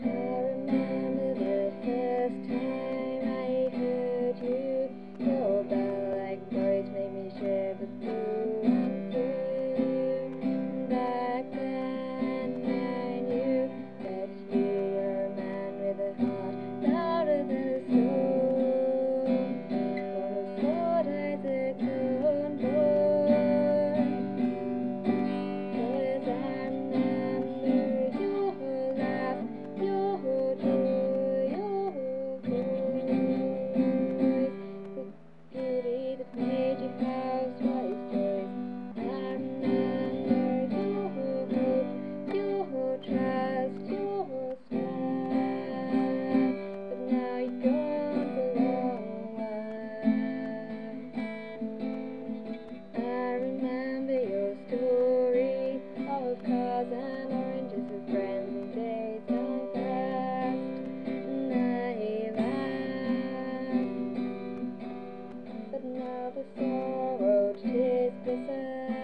Hi folks, thanks for taking the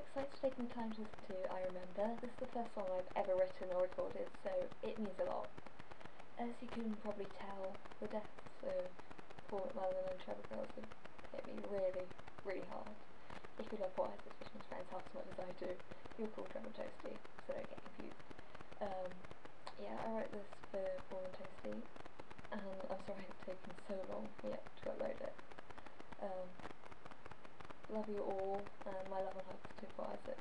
time to listen to I Remember. This is the first song I've ever written or recorded, so it means a lot. As you can probably tell, the deaths of Paul McMullen and Trevor have hit me really, really hard. If you love Fisherman's Friends half as much as I do, you'll call Trevor Toastie, so don't get confused. Um, yeah, I wrote this for Paul and Toastie, and I'm sorry it's taken so long yet to upload it. Um, love you all, and my love and hugs to for Isaac.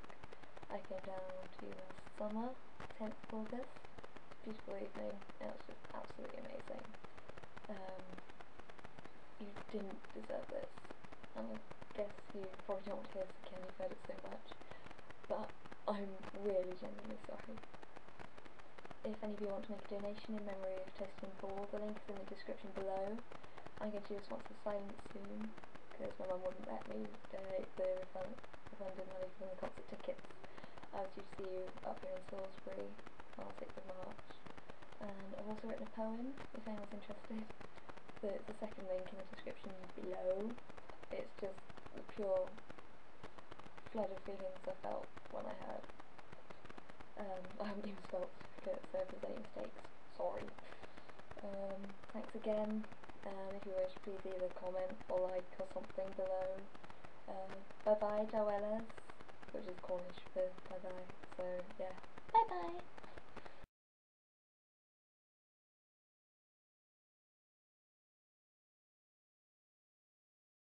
I came down to you last summer, 10th of August. Beautiful evening, it was just absolutely amazing. Um, you didn't deserve this, and I guess you probably don't want to hear this again, you've heard it so much, but I'm really genuinely sorry. If any of you want to make a donation in memory of and Paul, the link is in the description below. I'm going to do a sponsor silence soon, because my mum wouldn't let me donate the refund, refunded money from the concert tickets. I was due to see you up here in Salisbury on the 6th of March. And I've also written a poem, if anyone's interested. The, the second link in the description below. It's just the pure flood of feelings I felt when I heard. Um, I haven't even spelled certificate, so if there's any mistakes, sorry. Um, thanks again. And if you wish please leave a comment or like or something below. Uh, bye bye Dawelas, which is Cornish for bye bye, so yeah, bye bye!